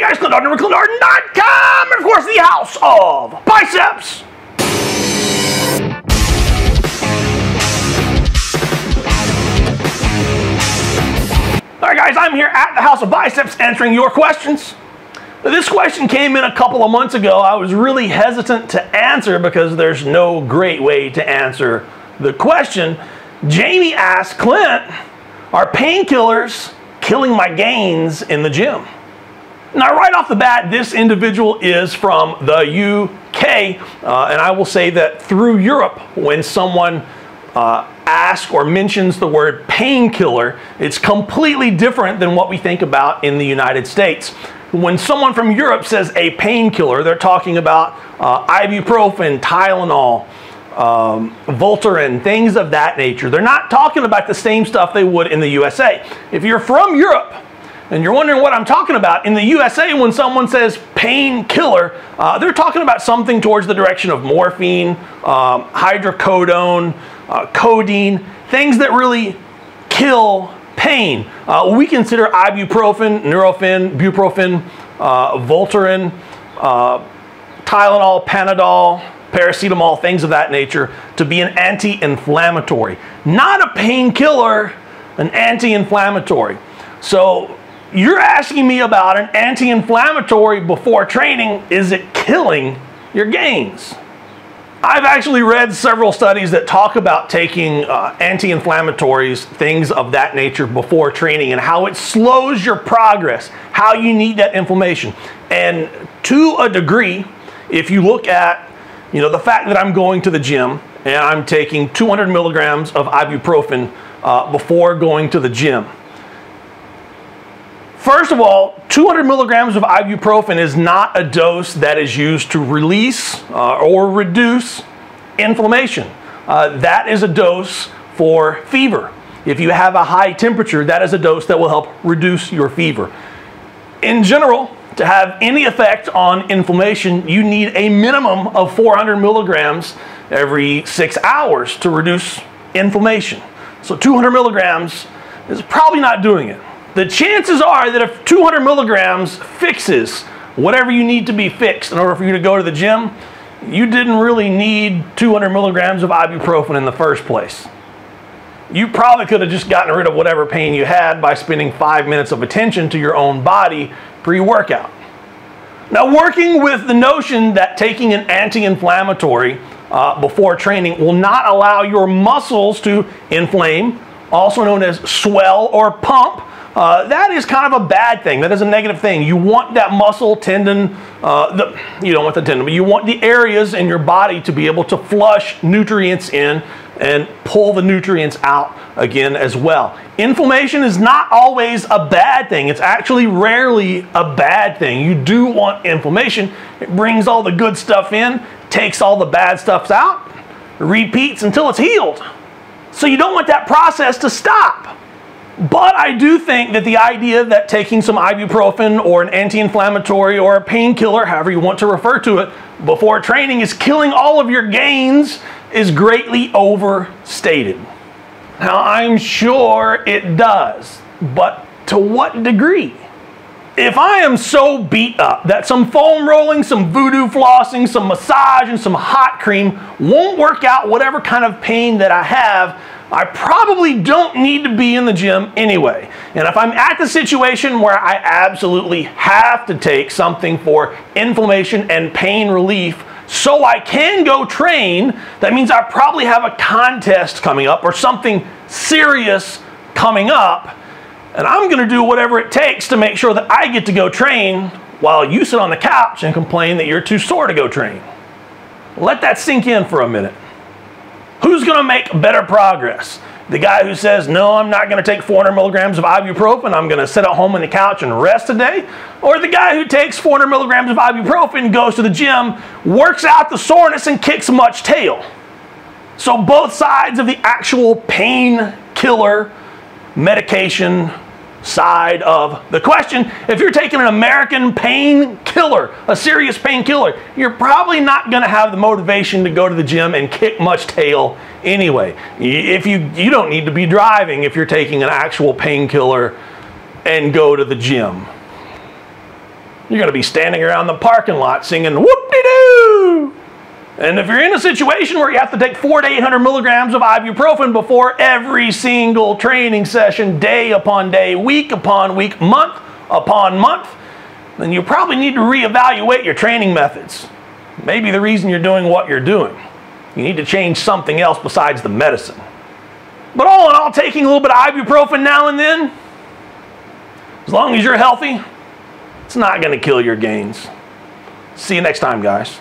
Guys, Clint and of course the House of Biceps. Alright guys, I'm here at the House of Biceps answering your questions. This question came in a couple of months ago. I was really hesitant to answer because there's no great way to answer the question. Jamie asked Clint, are painkillers killing my gains in the gym? Now, right off the bat, this individual is from the UK, uh, and I will say that through Europe, when someone uh, asks or mentions the word painkiller, it's completely different than what we think about in the United States when someone from Europe says a painkiller, they're talking about uh, ibuprofen, Tylenol, um, Voltaren, things of that nature. They're not talking about the same stuff they would in the USA. If you're from Europe and you're wondering what I'm talking about, in the USA, when someone says painkiller, uh, they're talking about something towards the direction of morphine, um, hydrocodone, uh, codeine, things that really kill pain. Uh, we consider ibuprofen, Nurofen, buprofen, uh, Voltaren, uh, Tylenol, Panadol, paracetamol, things of that nature, to be an anti-inflammatory. Not a painkiller, an anti-inflammatory. So you're asking me about an anti-inflammatory before training. Is it killing your gains? I've actually read several studies that talk about taking uh, anti-inflammatories, things of that nature before training and how it slows your progress, how you need that inflammation. And to a degree, if you look at, you know, the fact that I'm going to the gym and I'm taking 200 milligrams of ibuprofen uh, before going to the gym, First of all, 200 milligrams of ibuprofen is not a dose that is used to release uh, or reduce inflammation. Uh, that is a dose for fever. If you have a high temperature, that is a dose that will help reduce your fever. In general, to have any effect on inflammation, you need a minimum of 400 milligrams every six hours to reduce inflammation. So 200 milligrams is probably not doing it the chances are that if 200 milligrams fixes whatever you need to be fixed in order for you to go to the gym, you didn't really need 200 milligrams of ibuprofen in the first place. You probably could have just gotten rid of whatever pain you had by spending five minutes of attention to your own body pre workout. Now, working with the notion that taking an anti inflammatory uh, before training will not allow your muscles to inflame, also known as swell or pump, uh, that is kind of a bad thing. That is a negative thing. You want that muscle, tendon, uh, the, you don't want the tendon, but you want the areas in your body to be able to flush nutrients in and pull the nutrients out again as well. Inflammation is not always a bad thing. It's actually rarely a bad thing. You do want inflammation. It brings all the good stuff in, takes all the bad stuff out, repeats until it's healed. So you don't want that process to stop. But I do think that the idea that taking some ibuprofen or an anti-inflammatory or a painkiller, however you want to refer to it, before training is killing all of your gains is greatly overstated. Now, I'm sure it does, but to what degree? If I am so beat up that some foam rolling, some voodoo flossing, some massage, and some hot cream won't work out whatever kind of pain that I have, I probably don't need to be in the gym anyway. And if I'm at the situation where I absolutely have to take something for inflammation and pain relief so I can go train, that means I probably have a contest coming up or something serious coming up. And I'm going to do whatever it takes to make sure that I get to go train while you sit on the couch and complain that you're too sore to go train. Let that sink in for a minute. Who's going to make better progress? The guy who says, no, I'm not going to take 400 milligrams of ibuprofen. I'm going to sit at home on the couch and rest today. Or the guy who takes 400 milligrams of ibuprofen, goes to the gym, works out the soreness, and kicks much tail. So both sides of the actual painkiller medication side of the question. If you're taking an American painkiller, a serious painkiller, you're probably not going to have the motivation to go to the gym and kick much tail anyway. If you you don't need to be driving if you're taking an actual painkiller and go to the gym. you're going to be standing around the parking lot singing whoop-de-doo. And if you're in a situation where you have to take four to 800 milligrams of ibuprofen before every single training session, day upon day, week upon week, month upon month, then you probably need to reevaluate your training methods. Maybe the reason you're doing what you're doing. You need to change something else besides the medicine. But all in all, taking a little bit of ibuprofen now and then, as long as you're healthy, it's not going to kill your gains. See you next time, guys.